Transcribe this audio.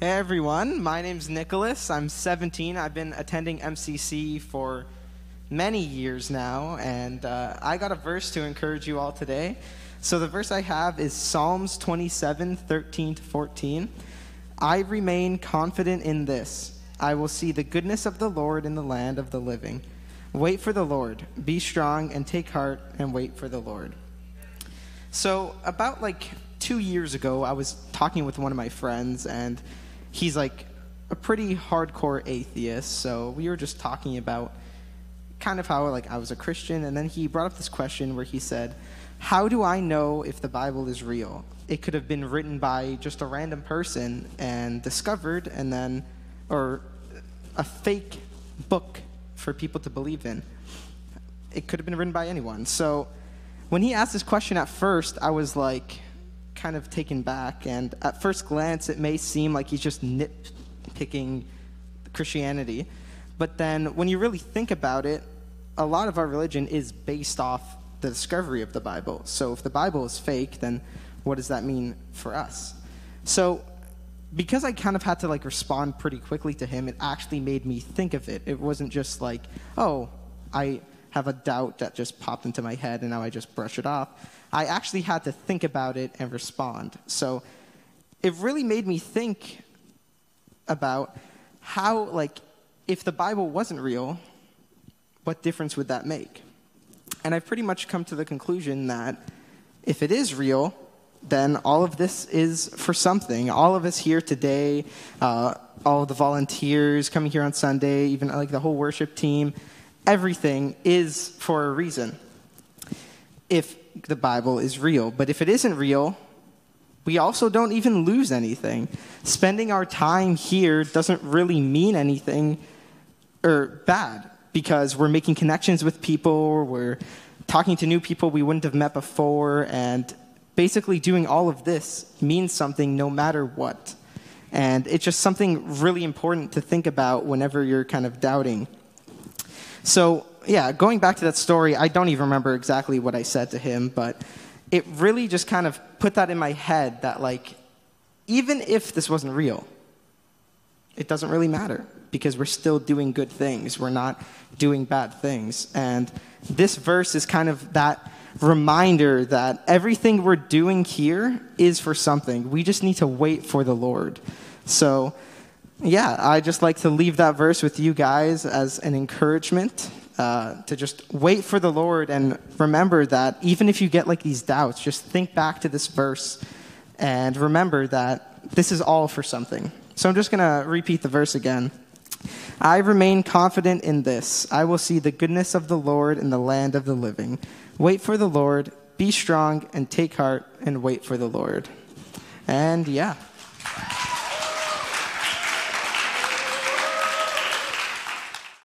Hey everyone, my name's Nicolas. I'm 17. I've been attending MCC for many years now, and uh, I got a verse to encourage you all today. So the verse I have is Psalms 27 13 to 14. I remain confident in this I will see the goodness of the Lord in the land of the living. Wait for the Lord. Be strong and take heart and wait for the Lord. So, about like two years ago, I was talking with one of my friends, and he's like a pretty hardcore atheist. So we were just talking about kind of how like I was a Christian, and then he brought up this question where he said, "How do I know if the Bible is real? It could have been written by just a random person and discovered, and then, or a fake book for people to believe in. It could have been written by anyone." So when he asked this question at first, I was like kind of taken back. And at first glance, it may seem like he's just nitpicking Christianity. But then when you really think about it, a lot of our religion is based off the discovery of the Bible. So if the Bible is fake, then what does that mean for us? So because I kind of had to like respond pretty quickly to him, it actually made me think of it. It wasn't just like, oh, I have a doubt that just popped into my head and now I just brush it off. I actually had to think about it and respond. So it really made me think about how, like, if the Bible wasn't real, what difference would that make? And I've pretty much come to the conclusion that if it is real, then all of this is for something. All of us here today, uh, all the volunteers coming here on Sunday, even like the whole worship team, everything is for a reason. If the Bible is real. But if it isn't real, we also don't even lose anything. Spending our time here doesn't really mean anything or bad because we're making connections with people, we're talking to new people we wouldn't have met before, and basically doing all of this means something no matter what. And it's just something really important to think about whenever you're kind of doubting. So, yeah, going back to that story, I don't even remember exactly what I said to him, but it really just kind of put that in my head that, like, even if this wasn't real, it doesn't really matter because we're still doing good things. We're not doing bad things. And this verse is kind of that reminder that everything we're doing here is for something. We just need to wait for the Lord. So, yeah, I just like to leave that verse with you guys as an encouragement uh, to just wait for the Lord and remember that even if you get like these doubts, just think back to this verse and remember that this is all for something. So I'm just going to repeat the verse again. I remain confident in this. I will see the goodness of the Lord in the land of the living. Wait for the Lord, be strong, and take heart, and wait for the Lord. And yeah.